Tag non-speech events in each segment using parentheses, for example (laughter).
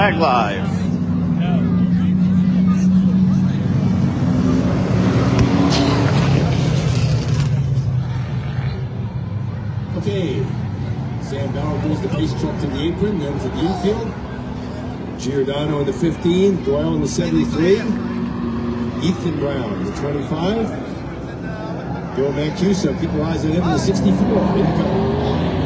Mag Live. Okay, Sam Bauer goes the pace truck to the apron, then to the infield. Giordano in the 15, Doyle in the 73, Ethan Brown in the 25, Bill Mancuso, keep your eyes on him in the 64. Here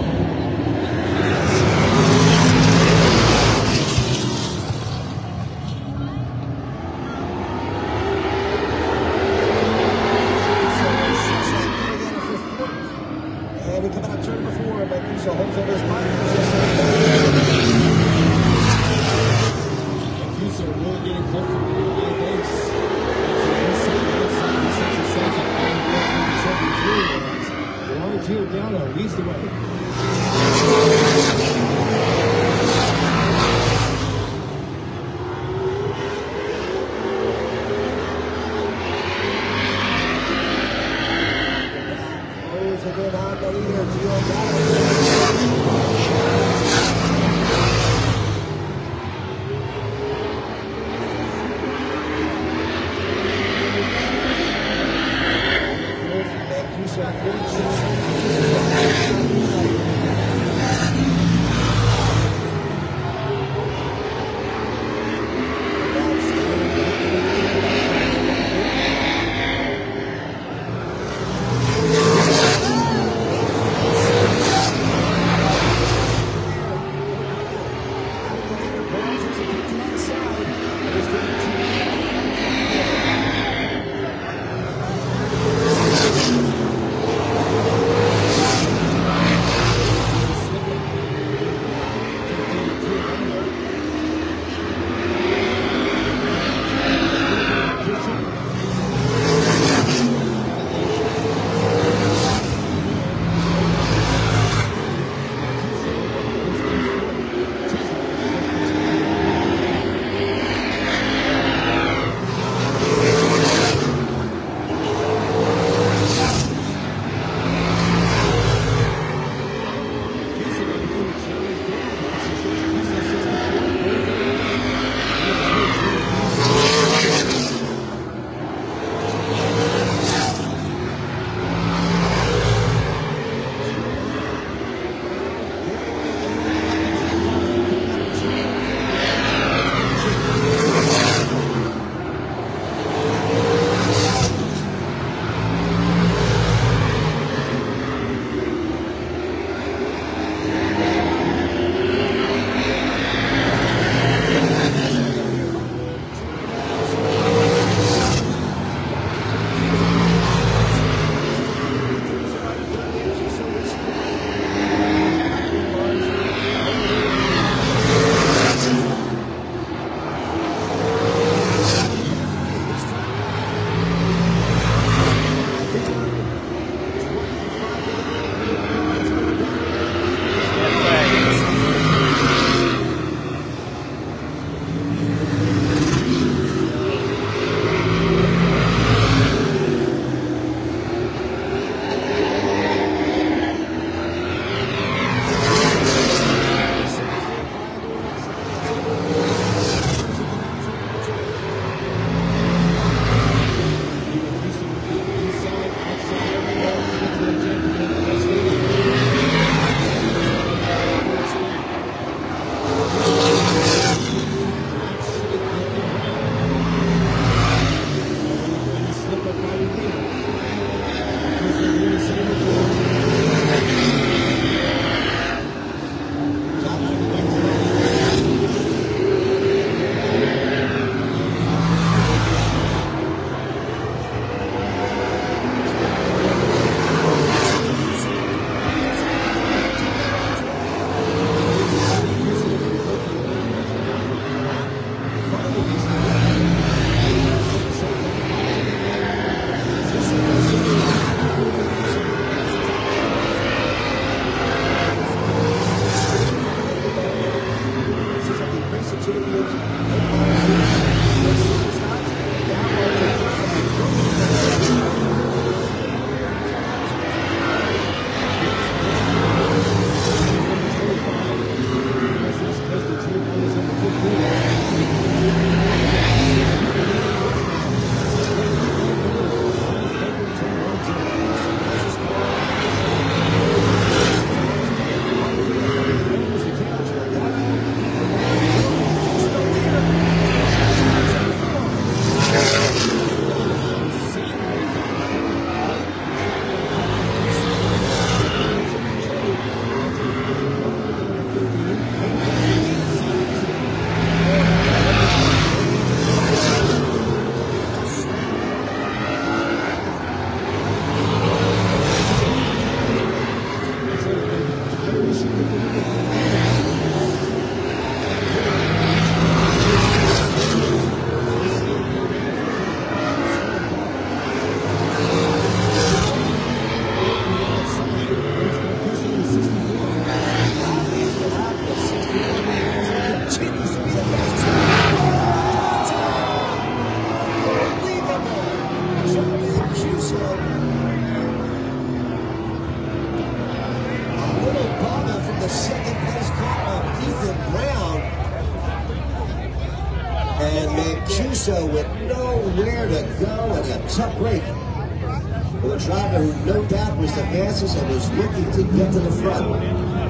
was the fastest and was looking to get to the front.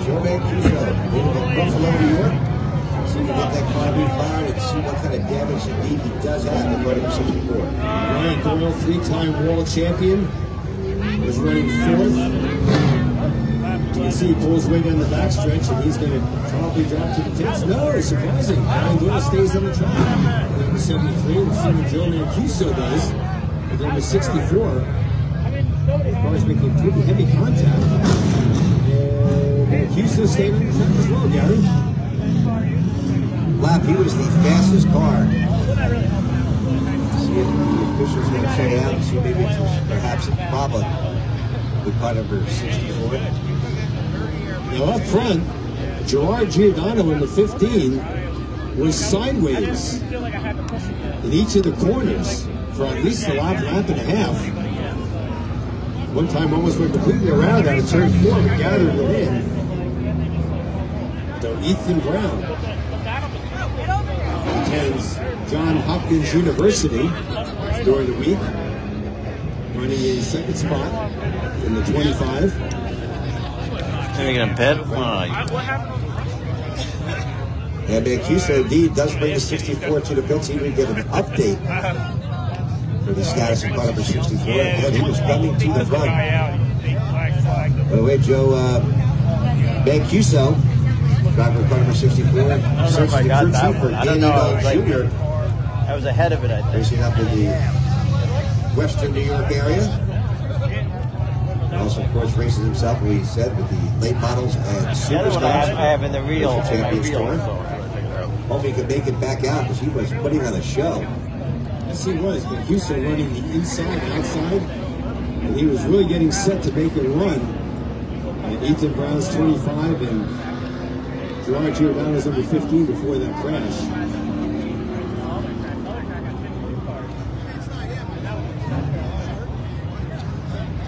Joe Mancuso, uh, in Buffalo, New York. If we get that car refired and see what kind of damage indeed he does have in running 64. Ryan Doyle, three-time world champion, was running fourth. You can see he pulls way down the backstretch, and he's going to probably drop to the pits. No, surprising. Ryan Doyle stays on the track. Number 73, we'll see what Joe Mancuso does. With number 64, the car's making pretty heavy contact. And Mancuso stayed on the track as well, Gary. lap, he was the fastest car. See if the officials going to check it out and see maybe it's perhaps a problem with car number 64. Now up front, Gerard Giordano in the 15 was sideways in each of the corners for at least a lap, lap and a half. One time almost went completely around out of turn four, but gathered it in. So Ethan Brown attends John Hopkins University during the week, running a second spot in the 25. Are you gonna bet? Why? And Mancuso indeed does bring the 64 to the pits. He would give an update for the status of car number 64. And he was coming to the front. By the way, Joe uh, Mancuso, driver of car number 64, I don't know if I got that one. I don't know. I was, like, Jr. I was ahead of it, I think. racing up in the western New York area. Also, of course, races himself, we said, with the late models and The other I have, I have in the real. Racer in my Champions reel, Hope he could make it back out because he was putting on a show. Yes, he was. But Houston running the inside, outside, and he was really getting set to make a run. And Ethan Brown's 25 and Gerard Giordano's number 15 before that crash.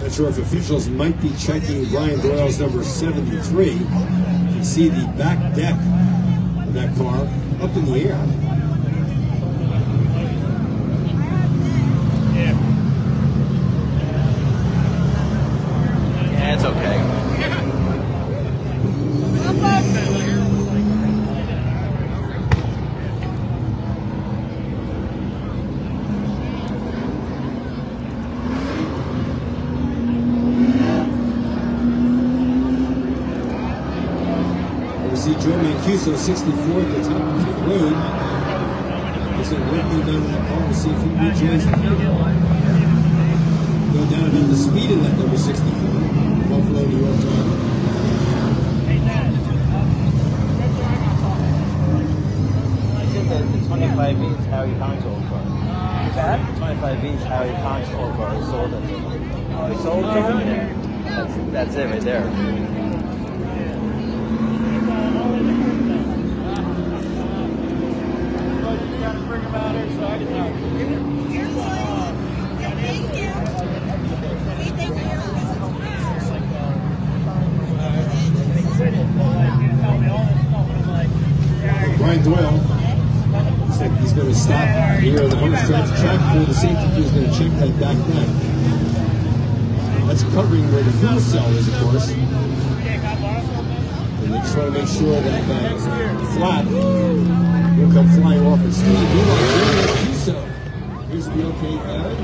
Not sure if officials might be checking Brian Doyle's number 73. You can see the back deck of that car up in the air. Yeah, it's okay. We see Joe Mancuso, 64 at the top of the road. He's going to ripple down that car and see if he can rejoins the field. Go down about the speed of that number 64. Buffalo, New York driver. I think that the 25 V is Harry Pound's old car. That? 25 V is Harry Pound's old car. He sold it. Oh, he sold it to him? Yeah. That's, that's it right there. Brian Doyle he's going to stop here on the home stretch track for the safety is going to check that back neck. That's covering where the fuel cell is, of course. And they just want to make sure that uh, flat will come flying off at speed. Cuso, here's the OK guy.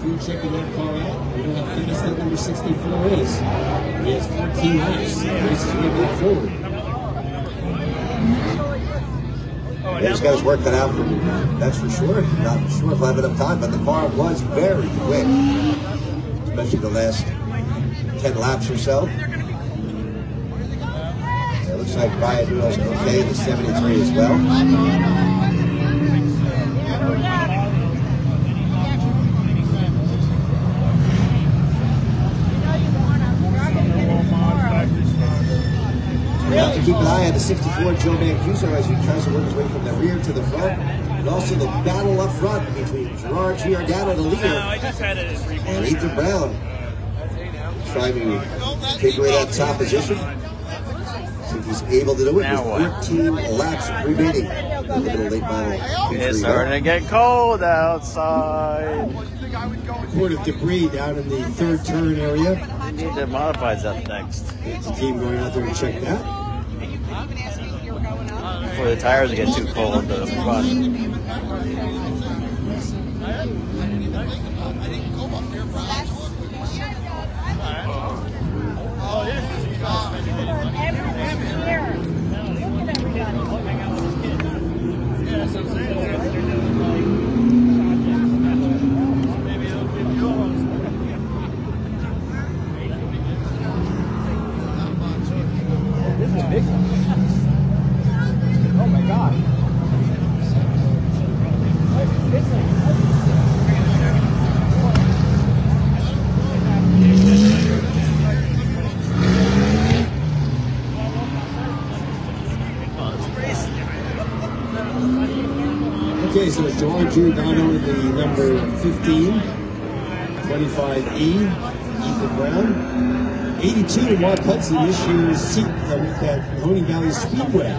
Crew checking that car out. We know how fast that number 64 is. He has 14 laps. The race is moving forward. Yeah, he's got his work cut out that's for sure. Not sure if I have enough time, but the car was very quick, especially the last 10 laps or so. Yeah, looks like Brian Doyle's okay in the 73 as well. Keep an eye on the 64 Joe Mancuso as he tries to work his way from the rear to the front. And also the battle up front between Gerard Giordano, the leader, and Ethan Brown trying to take away that top position. See if He's able to do it Now with what? 14 laps remaining. in the late model It's victory starting to lap. get cold outside. Report of debris down in the third turn area. We need the modifieds up next It's the team going out there to check that. Before the tires get too cold. Oh my god. Okay, so George Giordano in the number 15, 25E, Ethan Brown, 82 Mark Hudson this year's seat at at Mahoning Valley Speedway.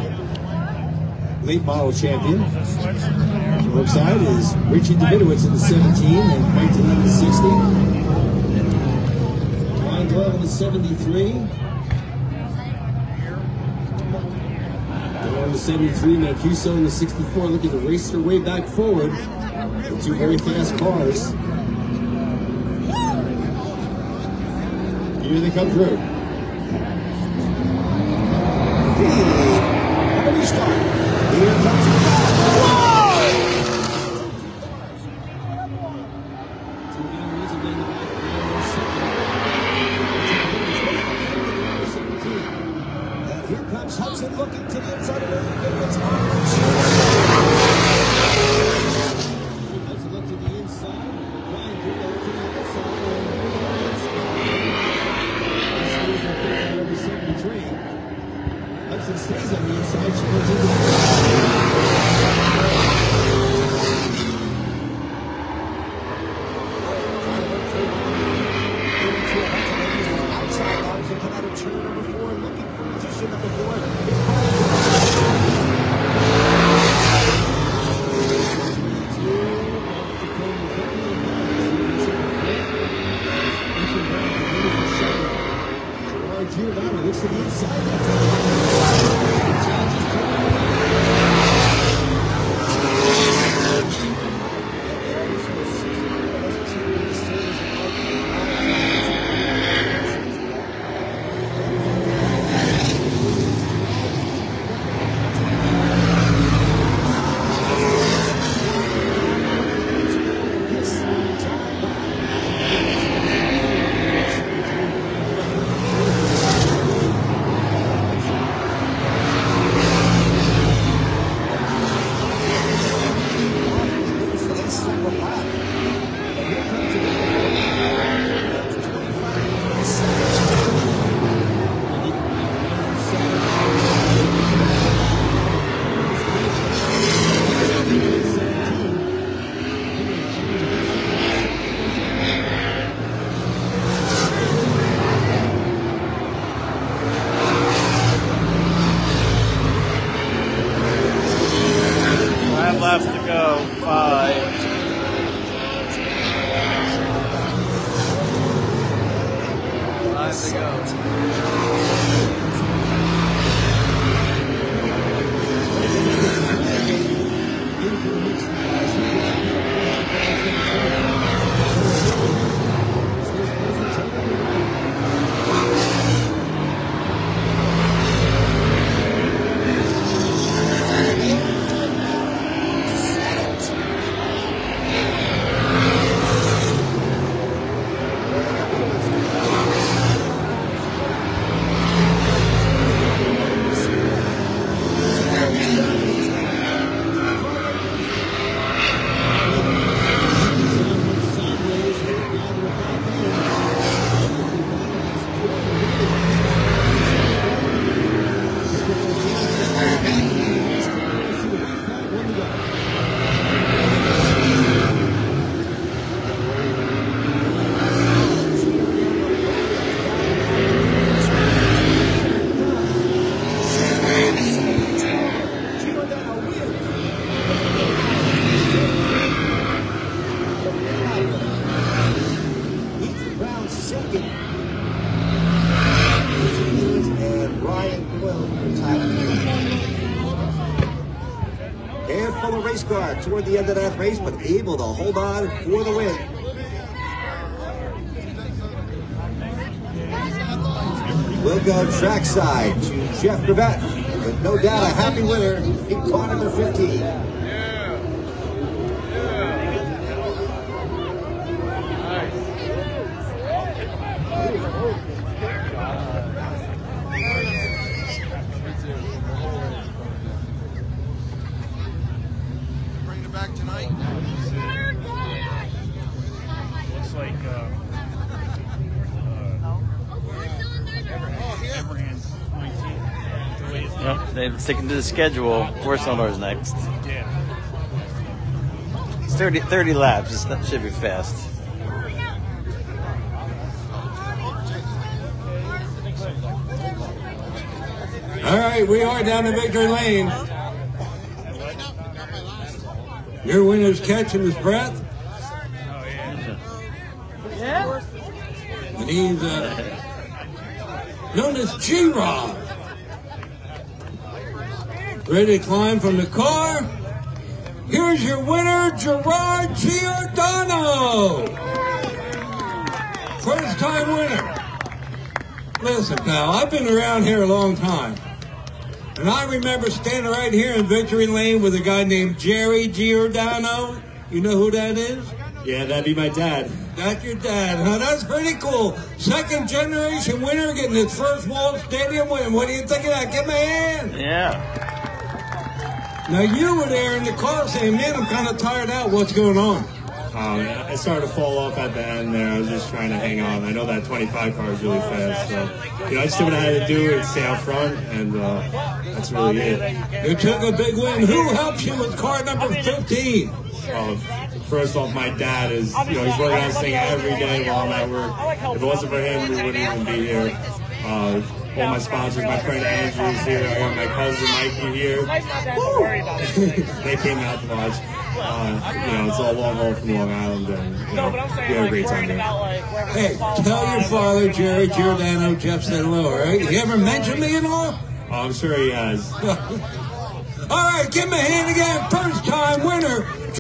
Late model champion. On the side is Richie Davidowitz in the 17 and Delaney in the 60. Ryan Doyle in the 73. Doyle in the 73, Mancuso in the 64, looking to race their way back forward. Two very fast cars. Here they come through. Toward the end of that race, but able to hold on for the win. We'll go trackside to Jeff Gravett, but no doubt a happy winner in car number 15. Bringing it back tonight. Looks like uh, Abraham's 19. The way it's Yep, they're sticking to the schedule. Four cylinders next. yeah. It's 30, 30 laps. It's, that should be fast. All right, we are down to victory lane. Your winner's catching his breath. Oh yeah. Yeah. And he's uh, known as G-Rod. Ready to climb from the car? Here's your winner, Gerard Giordano. First time winner. Listen, pal, I've been around here a long time. And I remember standing right here in Victory Lane with a guy named Jerry Giordano. You know who that is? Yeah, that'd be my dad. That's your dad, huh? That's pretty cool. Second generation winner getting his first Wall Stadium win. What do you think of that? Give me a hand. Yeah. Now you were there in the car saying, man, I'm kind of tired out. What's going on? Um, I started to fall off at the end there. I was just trying to hang on. I know that 25 car is really fast, so you know I just did what I had to do and stay out front, and uh, that's really it. You took a big win. Who helped you with car number 15? Uh, first off, my dad is you know he's working on this thing every day while I'm at work. If it wasn't for him, we wouldn't even be here. Uh, all my sponsors, my friend Andrew's here. I got my cousin Mikey here. (laughs) they came out to watch. Uh, you know, it's all long haul from Long Island, and you know, we had a great time there. Hey, tell your father, Jerry Giordano, Jeff said hello, all right? You ever mention me at all? Oh, I'm sure he has. (laughs) all right, give him a hand again. First time winner,